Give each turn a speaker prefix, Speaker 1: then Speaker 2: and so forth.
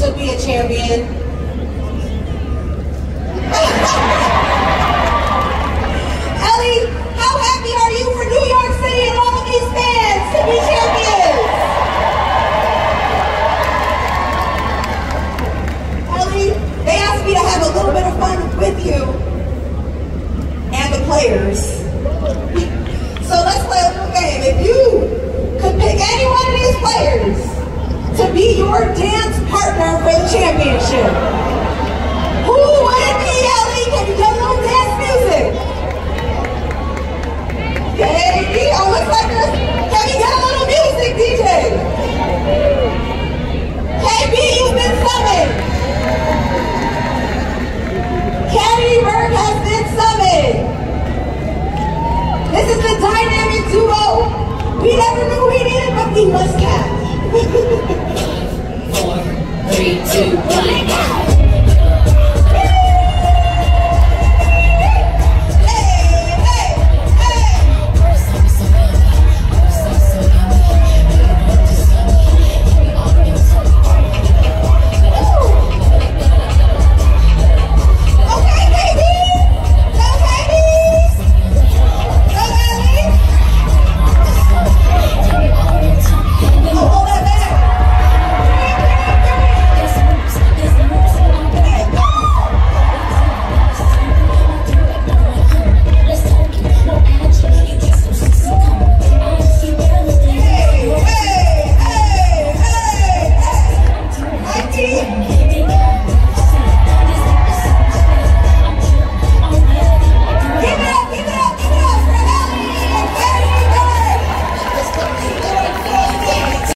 Speaker 1: to be a champion. Ellie, how happy are you for New York City and all of these fans to be champions? Ellie, they asked me to have a little bit of fun with you and the players. be your dance partner for the championship.